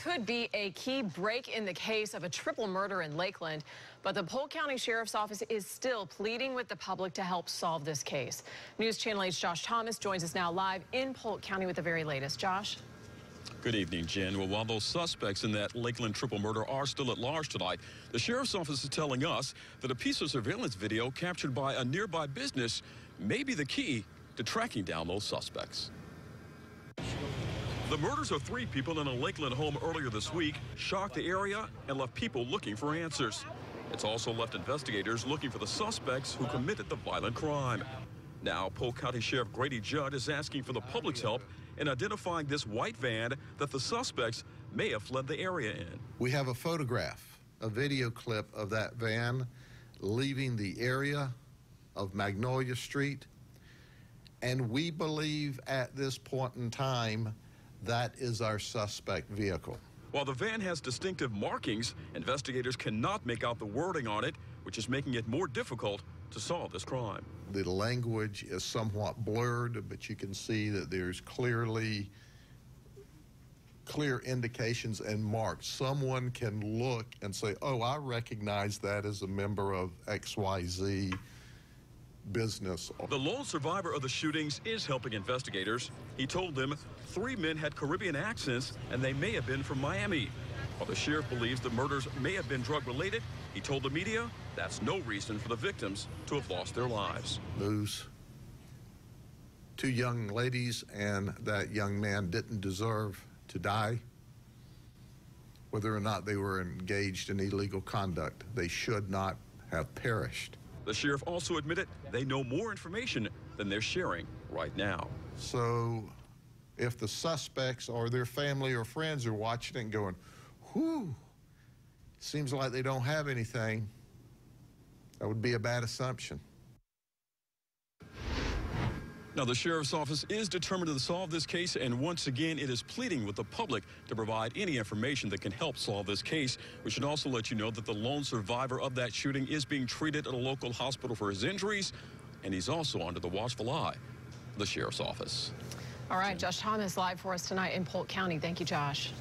could be a key break in the case of a triple murder in Lakeland. But the Polk County Sheriff's Office is still pleading with the public to help solve this case. News Channel 8's Josh Thomas joins us now live in Polk County with the very latest. Josh? Good evening, Jen. Well, while those suspects in that Lakeland triple murder are still at large tonight, the sheriff's office is telling us that a piece of surveillance video captured by a nearby business may be the key to tracking down those suspects. The murders of three people in a Lakeland home earlier this week shocked the area and left people looking for answers. It's also left investigators looking for the suspects who committed the violent crime. Now, Polk County Sheriff Grady Judd is asking for the public's help in identifying this white van that the suspects may have fled the area in. We have a photograph, a video clip of that van leaving the area of Magnolia Street. And we believe at this point in time that is our suspect vehicle. While the van has distinctive markings, investigators cannot make out the wording on it, which is making it more difficult to solve this crime. The language is somewhat blurred, but you can see that there's clearly clear indications and marks. Someone can look and say, oh, I recognize that as a member of XYZ business. The lone survivor of the shootings is helping investigators. He told them three men had Caribbean accents and they may have been from Miami. While the sheriff believes the murders may have been drug related, he told the media that's no reason for the victims to have lost their lives. Those two young ladies and that young man didn't deserve to die. Whether or not they were engaged in illegal conduct, they should not have perished. The sheriff also admitted they know more information than they're sharing right now. So if the suspects or their family or friends are watching it and going, whew, seems like they don't have anything, that would be a bad assumption. Now, the sheriff's office is determined to solve this case, and once again, it is pleading with the public to provide any information that can help solve this case. We should also let you know that the lone survivor of that shooting is being treated at a local hospital for his injuries, and he's also under the watchful eye of the sheriff's office. All right, Josh Thomas live for us tonight in Polk County. Thank you, Josh.